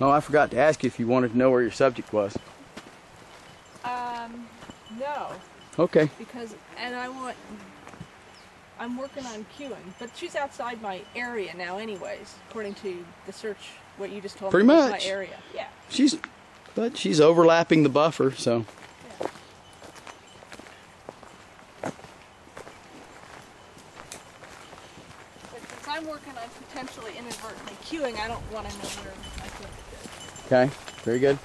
Oh, I forgot to ask you if you wanted to know where your subject was. Um, no, Okay. because and I want. I'm working on cueing, but she's outside my area now, anyways. According to the search, what you just told Pretty me. was much. My area. Yeah. She's, but she's overlapping the buffer, so. But since I'm working on potentially inadvertently cueing, I don't want to know where I put it. Okay. Very good.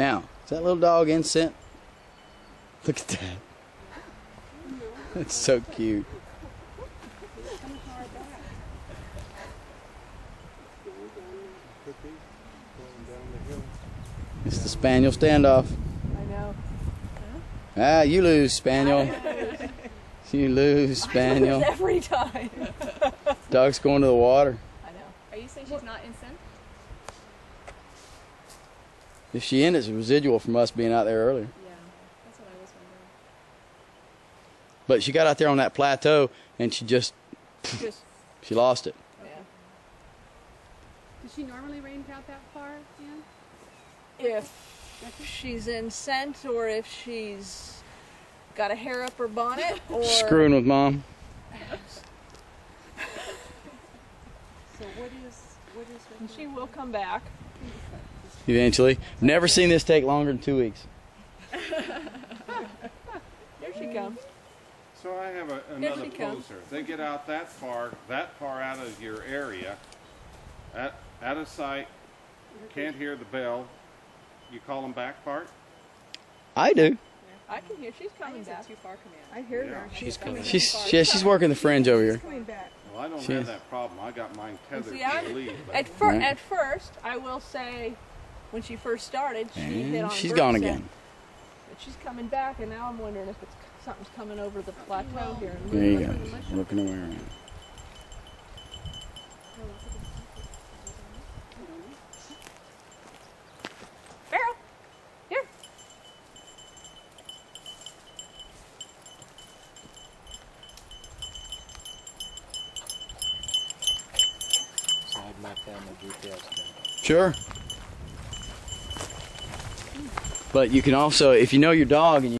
Now, is that little dog in scent? Look at that. That's so cute. It's the spaniel standoff. I know. Ah, you lose, spaniel. You lose, spaniel. Every time. Dog's going to the water. I know. Are you saying she's not in scent? If she in, it's residual from us being out there earlier. Yeah, that's what I was wondering. But she got out there on that plateau and she just Just she lost it. yeah. Does she normally range out that far, Ann? If she's in scent or if she's got a hair up her bonnet or Screwing with mom. So what is, what is and she will come back. Eventually. Never seen this take longer than two weeks. There she comes. So I have a, another she comes. poser. They get out that far, that far out of your area, at, out of sight, can't hear the bell. You call them back part? I do. I can hear she's coming back. too far command. I hear Yeah. her. She's coming. She's yeah, she's working the fringe over here. coming back. Well, I don't She have is. that problem. I got mine tethered See, to the lead. but- At, fir- Right. at first, I will say, when she first started, she hit And on she's bird gone scent, again. But she's coming back, and now I'm wondering if it's something's coming over the plateau here. in There you Louisville. go. Looking away around. Beryl, here. So I'd mark down details. Sure. But you can also, if you know your dog and you